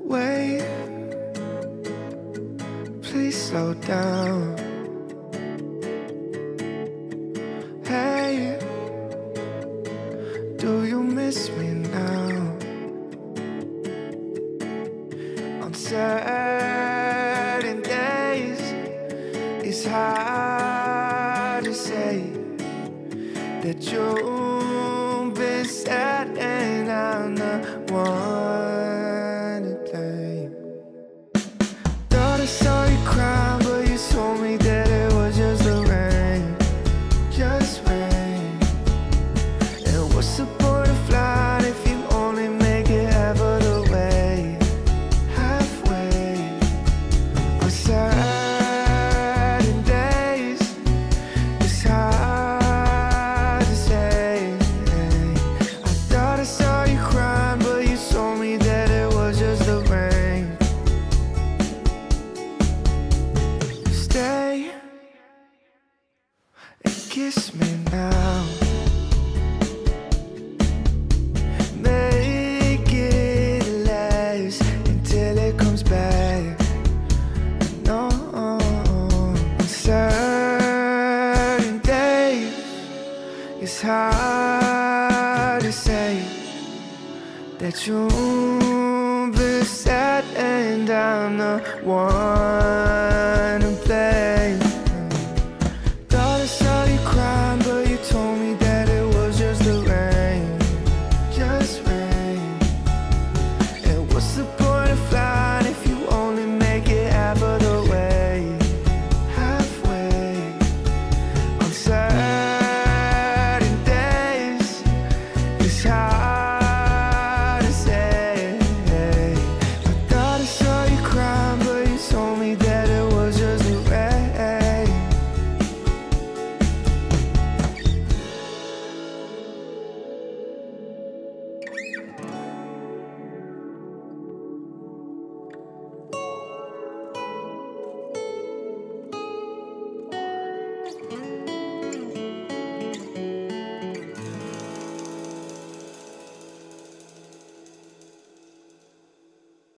Wait, please slow down. Hey, do you miss me now? On certain days, it's hard to say that you've kiss me now. Make it last until it comes back. No, on certain days, it's hard to say that you've been sad and I'm the one child.